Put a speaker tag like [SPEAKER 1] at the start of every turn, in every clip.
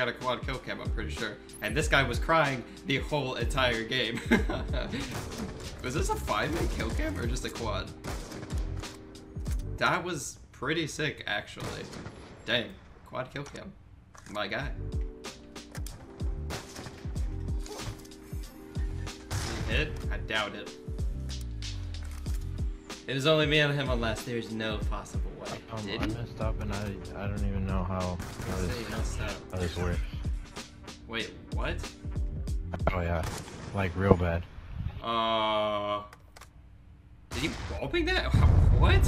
[SPEAKER 1] got a quad kill cam, I'm pretty sure. And this guy was crying the whole entire game. was this a five-man kill cam or just a quad? That was pretty sick, actually. Dang, quad kill cam. My guy. hit? I doubt it. It was only me and him unless there's no possible.
[SPEAKER 2] Um,
[SPEAKER 1] Did
[SPEAKER 2] I
[SPEAKER 1] he?
[SPEAKER 2] messed up and I I don't even know how how this,
[SPEAKER 1] he
[SPEAKER 2] how this works.
[SPEAKER 1] Wait, what?
[SPEAKER 2] Oh yeah, like real bad.
[SPEAKER 1] Uh. Did you wallping that? What?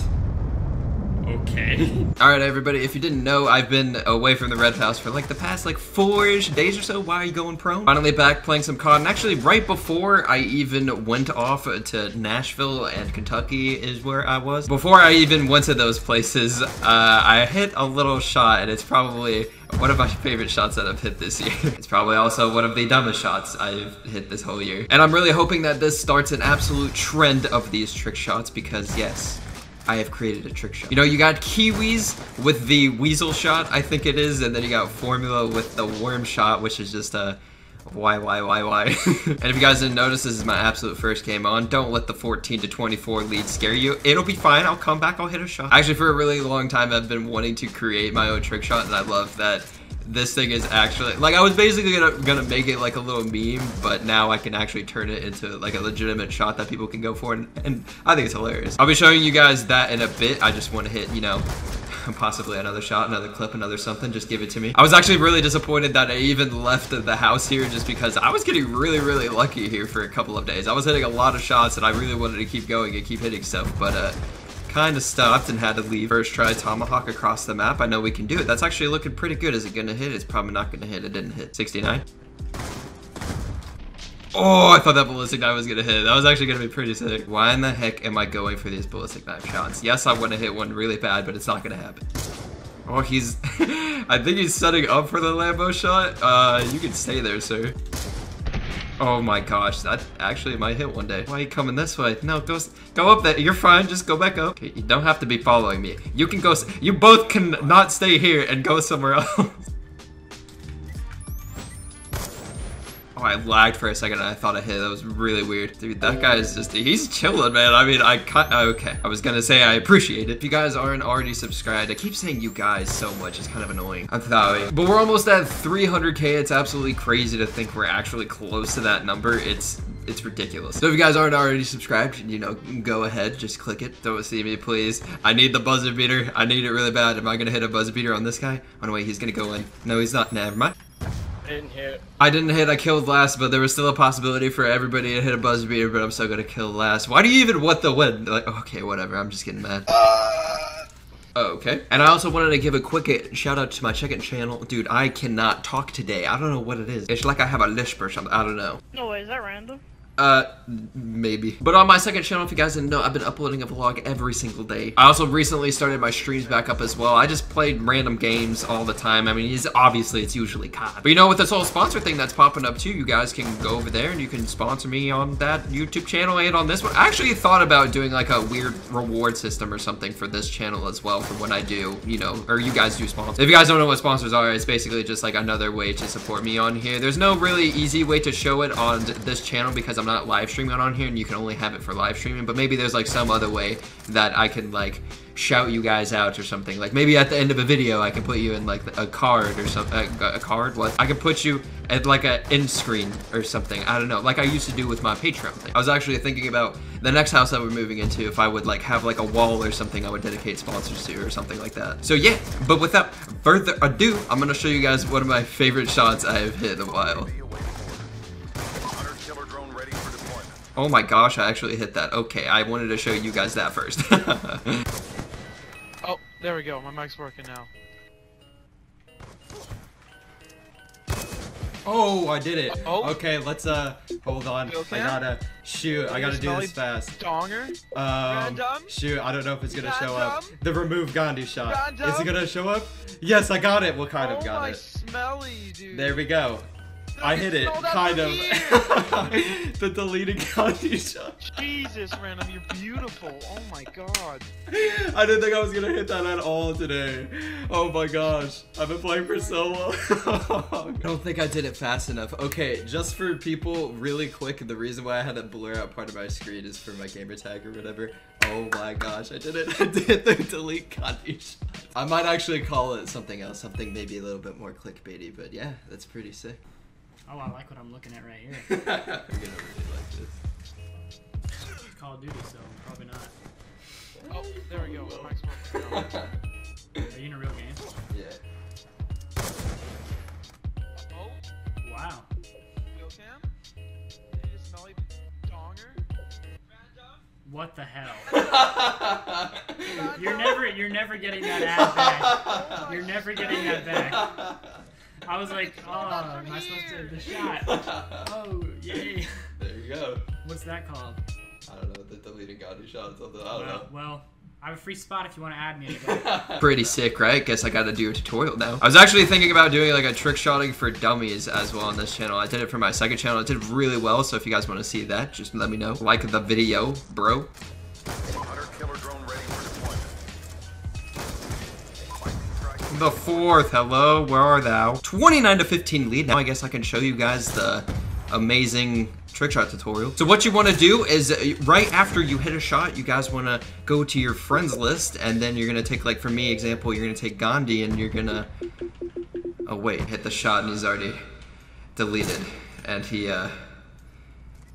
[SPEAKER 1] Okay. Alright everybody, if you didn't know, I've been away from the Red House for like the past like four-ish days or so. Why are you going prone? Finally back playing some COD, and actually right before I even went off to Nashville and Kentucky is where I was. Before I even went to those places, uh, I hit a little shot, and it's probably one of my favorite shots that I've hit this year. It's probably also one of the dumbest shots I've hit this whole year. And I'm really hoping that this starts an absolute trend of these trick shots because yes, I have created a trick shot. You know, you got Kiwiz with the weasel shot, I think it is, and then you got Formula with the worm shot, which is just a why, why, why, why. and if you guys didn't notice, this is my absolute first game on. Don't let the 14 to 24 lead scare you. It'll be fine. I'll come back. I'll hit a shot. Actually, for a really long time, I've been wanting to create my own trick shot, and I love that this thing is actually like I was basically gonna gonna make it like a little meme, but now I can actually turn it into like a legitimate shot that people can go for, and, and I think it's hilarious. I'll be showing you guys that in a bit. I just want to hit, you know, possibly another shot, another clip, another something. Just give it to me. I was actually really disappointed that I even left the house here just because I was getting really, really lucky here for a couple of days. I was hitting a lot of shots and I really wanted to keep going and keep hitting stuff, but uh, kind of stopped and had to leave. First try tomahawk across the map. I know we can do it. That's actually looking pretty good. Is it gonna hit? It's probably not gonna hit. It didn't hit. 69. Oh, I thought that ballistic knife was gonna hit. That was actually gonna be pretty sick. Why in the heck am I going for these ballistic knife shots? Yes, I want to hit one really bad, but it's not gonna happen. Oh, he's... I think he's setting up for the Lambo shot. Uh, you can stay there, sir. Oh my gosh, that actually might hit one day. Why are you coming this way? No, go go up there. You're fine. Just go back up. Okay, you don't have to be following me. You can go. You both can not stay here and go somewhere else. Oh, I lagged for a second and I thought I hit. That was really weird. Dude, that guy is just, he's chilling, man. I mean, I cut, okay. I was gonna say I appreciate it. If you guys aren't already subscribed, I keep saying you guys so much. It's kind of annoying. I'm sorry. But we're almost at 300k. It's absolutely crazy to think we're actually close to that number. It's it's ridiculous. So if you guys aren't already subscribed, you know, go ahead, just click it. Don't see me, please. I need the buzzer beater. I need it really bad. Am I gonna hit a buzzer beater on this guy? Oh no, wait, he's gonna go in. No, he's not. Never mind.
[SPEAKER 3] Didn't hit.
[SPEAKER 1] I didn't hit, I killed last, but there was still a possibility for everybody to hit a buzzer beater, but I'm still gonna kill last. Why do you even want the win? Like, okay, whatever, I'm just getting mad. Okay. And I also wanted to give a quick uh, shout out to my second channel. Dude, I cannot talk today. I don't know what it is. It's like I have a lisp or something. I don't know.
[SPEAKER 3] No way, is that random?
[SPEAKER 1] Uh, maybe. But on my second channel, if you guys didn't know, I've been uploading a vlog every single day. I also recently started my streams back up as well. I just played random games all the time. I mean, it's, obviously it's usually COD. But you know, with this whole sponsor thing that's popping up too, you guys can go over there and you can sponsor me on that YouTube channel and on this one. I actually thought about doing like a weird reward system or something for this channel as well for when I do, you know, or you guys do sponsor. If you guys don't know what sponsors are, it's basically just like another way to support me on here. There's no really easy way to show it on this channel because I'm not live streaming on here and you can only have it for live streaming, but maybe there's like some other way that I can like shout you guys out or something. Like maybe at the end of a video I can put you in like a card or something. A, card? What? I can put you at like a end screen or something. I don't know. Like I used to do with my Patreon thing. I was actually thinking about the next house that we're moving into if I would like have like a wall or something I would dedicate sponsors to or something like that. So yeah, but without further ado, I'm gonna show you guys one of my favorite shots I have hit in a while. Oh my gosh, I actually hit that. Okay, I wanted to show you guys that first.
[SPEAKER 3] Oh, there we go. My mic's working now.
[SPEAKER 1] oh, I did it.
[SPEAKER 3] Oh.
[SPEAKER 1] Okay, let's uh hold on.
[SPEAKER 3] Okay?
[SPEAKER 1] I gotta shoot. I gotta do this fast.
[SPEAKER 3] Donger?
[SPEAKER 1] Um,
[SPEAKER 3] Random?
[SPEAKER 1] shoot, I don't know if it's gonna show up. The remove Gandhi shot. Is it gonna show up? Yes, I got it. What kind
[SPEAKER 3] oh
[SPEAKER 1] of got
[SPEAKER 3] my
[SPEAKER 1] it?
[SPEAKER 3] smelly, dude.
[SPEAKER 1] There we go. I hit it, kind of. the deleted Gandhi shot.
[SPEAKER 3] Jesus, random, you're beautiful. Oh my god.
[SPEAKER 1] I didn't think I was gonna hit that at all today. Oh my gosh. I've been playing for so long. I don't think I did it fast enough. Okay, just for people, really quick, the reason why I had to blur out part of my screen is for my gamer tag or whatever. Oh my gosh, I did it. I did the delete Gandhi shot. I might actually call it something else, something maybe a little bit more clickbaity, but yeah, that's pretty sick.
[SPEAKER 4] Oh, I like what I'm looking at right here.
[SPEAKER 1] You're gonna really like this.
[SPEAKER 4] It's Call of Duty, so probably not.
[SPEAKER 3] Oh, there we go. My mic's.
[SPEAKER 4] Are you in a real game?
[SPEAKER 1] yeah.
[SPEAKER 3] Oh,
[SPEAKER 4] Wow.
[SPEAKER 3] Yo Cam? Did you donger?
[SPEAKER 4] What the hell? You're never, you're never getting that ad back. You're never getting that back. I was like, oh, am I supposed to the shot? Oh, yay.
[SPEAKER 1] There you go.
[SPEAKER 4] What's that called?
[SPEAKER 1] I don't know, the deleted Gandhi shot or something. I don't
[SPEAKER 4] Well, well, I have a free spot if you want to add me. Again.
[SPEAKER 1] Pretty sick, right? Guess I gotta do a tutorial now. I was actually thinking about doing like a trick shotting for dummies as well on this channel. I did it for my second channel. It did really well, so if you guys want to see that, just let me know. Like the video, bro. The fourth, hello, where are thou? 29 to 15 lead. Now I guess I can show you guys the amazing trick shot tutorial. So what you want to do is uh, right after you hit a shot, you guys want to go to your friends list and then you're going to take like for me example, you're going to take Gandhi and you're going to Oh wait, hit the shot and he's already deleted and he uh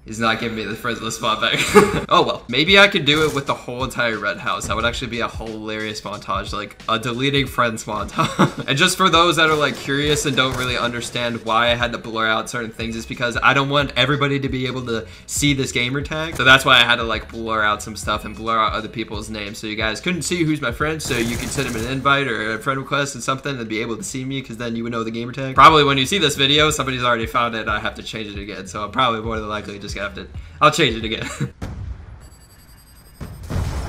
[SPEAKER 1] He's not giving me the list spot back. oh well, maybe I could do it with the whole entire red house. That would actually be a hilarious montage, like a deleting friends montage. and just for those that are like curious and don't really understand why I had to blur out certain things, it's because I don't want everybody to be able to see this gamer tag. So that's why I had to like blur out some stuff and blur out other people's names so you guys couldn't see who's my friend. So you can send them an invite or a friend request and something and be able to see me because then you would know the gamer tag. Probably when you see this video, somebody's already found it. I have to change it again. So I'm probably more than likely just gonna. I'll change it again.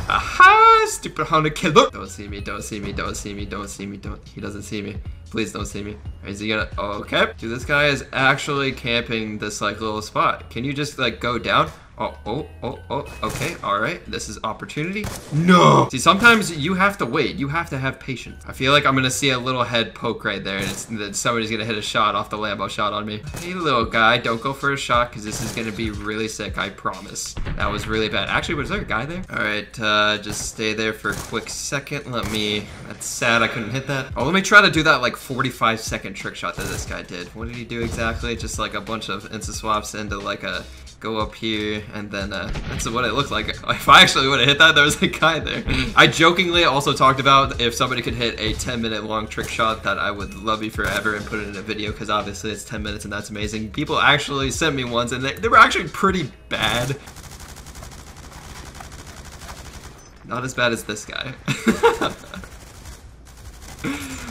[SPEAKER 1] Aha! Stupid hunter killer! Don't see me, don't see me, don't see me, don't see me, don't. He doesn't see me. Please don't see me. Is he gonna. Okay. Dude, this guy is actually camping this, like, little spot. Can you just, like, go down? Oh, oh, oh, oh, okay, alright. This is opportunity. No! See, sometimes you have to wait. You have to have patience. I feel like I'm gonna see a little head poke right there, and it's that somebody's gonna hit a shot off the Lambo shot on me. Hey, little guy, don't go for a shot, because this is gonna be really sick, I promise. That was really bad. Actually, was there a guy there? Alright, uh, just stay there for a quick second. Let me... That's sad I couldn't hit that. Oh, let me try to do that, like, 45 second trick shot that this guy did. What did he do exactly? Just, like, a bunch of insta swaps into, like, a go up here, and then uh, that's what it looked like. If I actually would have hit that, there was a guy there. I jokingly also talked about if somebody could hit a 10 minute long trick shot that I would love you forever and put it in a video because obviously it's 10 minutes and that's amazing. People actually sent me ones and they, they were actually pretty bad. Not as bad as this guy.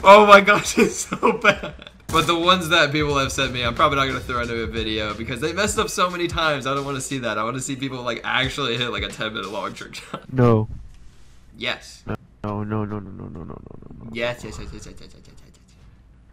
[SPEAKER 1] oh my gosh, it's so bad. But the ones that people have sent me, I'm probably not gonna throw into a video because they messed up so many times. I don't want to see that. I want to see people like actually hit like a 10 minute long trick shot.
[SPEAKER 2] No.
[SPEAKER 1] Yes.
[SPEAKER 2] No, no, no, no, no, no, no, no, no, no.
[SPEAKER 1] Yes, yes, yes, yes, yes, yes, yes, yes, yes.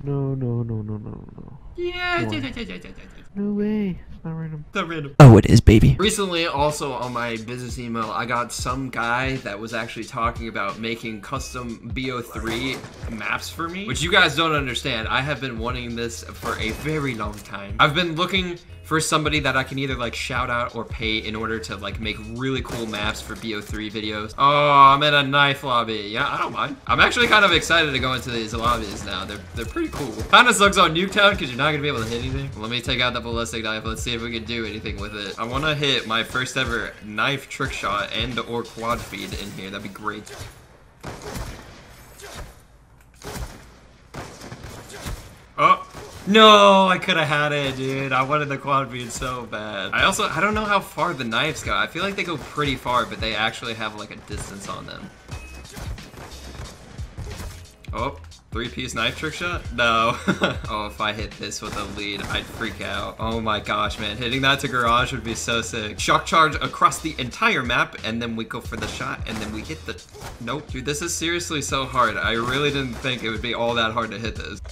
[SPEAKER 2] No, no, no, no, no, no.
[SPEAKER 1] Yes,
[SPEAKER 2] What?
[SPEAKER 1] yes, yes, yes, yes, yes, yes.
[SPEAKER 2] No way. It's not random.
[SPEAKER 1] Not random.
[SPEAKER 5] Oh, it is, baby.
[SPEAKER 1] Recently, also on my business email, I got some guy that was actually talking about making custom BO3 maps for me, which you guys don't understand. I have been wanting this for a very long time. I've been looking for somebody that I can either like shout out or pay in order to like make really cool maps for BO3 videos. Oh, I'm in a knife lobby. Yeah, I don't mind. I'm actually kind of excited to go into these lobbies now. They're they're pretty cool. Kind of sucks on Nuketown because you're not gonna be able to hit anything. Let me take out the ballistic knife. Let's see if we can do anything with it. I want to hit my first ever knife trick shot and or quad feed in here. That'd be great. Oh. No, I could have had it, dude. I wanted the quad feed so bad. I also, I don't know how far the knives go. I feel like they go pretty far, but they actually have like a distance on them. Oh, three-piece knife trick shot? No. oh, if I hit this with a lead, I'd freak out. Oh my gosh, man. Hitting that to garage would be so sick. Shock charge across the entire map, and then we go for the shot, and then we hit the... Nope. Dude, this is seriously so hard. I really didn't think it would be all that hard to hit this.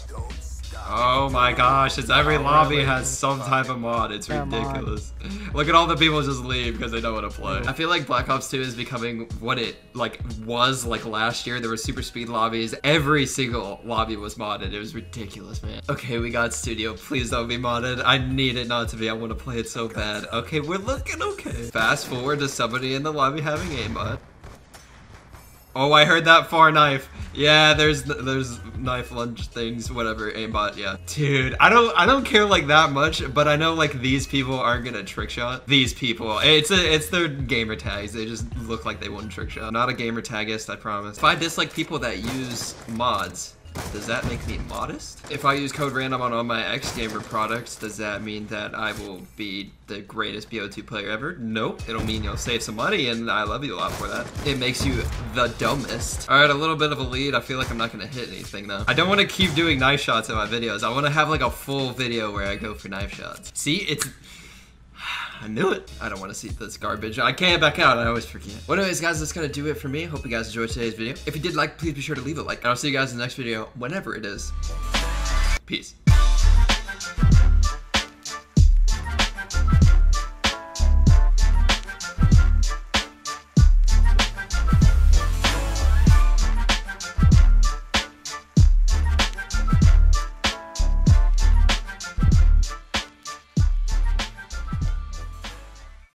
[SPEAKER 1] Oh my gosh, it's every
[SPEAKER 2] Oh,
[SPEAKER 1] lobby
[SPEAKER 2] really?
[SPEAKER 1] has some type of mod. It's
[SPEAKER 2] Come on.
[SPEAKER 1] ridiculous. Look at all the people just leave because they don't want to play. I feel like Black Ops 2 is becoming what it like was like last year. There were super speed lobbies. Every single lobby was modded. It was ridiculous, man. Okay, we got studio. Please don't be modded. I need it not to be. I want to play it so oh, bad. Okay, we're looking okay. Fast forward to somebody in the lobby having aimbot. Oh, I heard that far knife. Yeah, there's there's knife lunge things, whatever, aimbot, yeah. Dude, I don't I don't care like that much, but I know like these people aren't gonna trick shot. These people. It's a it's their gamer tags. They just look like they wouldn't trick shot. Not a gamer tagist, I promise. If I dislike people that use mods, does that make me modest? If I use code Randumb on all my X Gamer products, does that mean that I will be the greatest BO2 player ever? Nope. It'll mean you'll save some money, and I love you a lot for that. It makes you the dumbest. All right, a little bit of a lead. I feel like I'm not gonna hit anything though. I don't want to keep doing knife shots in my videos. I want to have like a full video where I go for knife shots. See, it's I knew it. I don't want to see this garbage. I can't back out. I always forget. Well, anyways, guys, that's gonna do it for me. Hope you guys enjoyed today's video. If you did like, please be sure to leave a like. And I'll see you guys in the next video, whenever it is. Peace.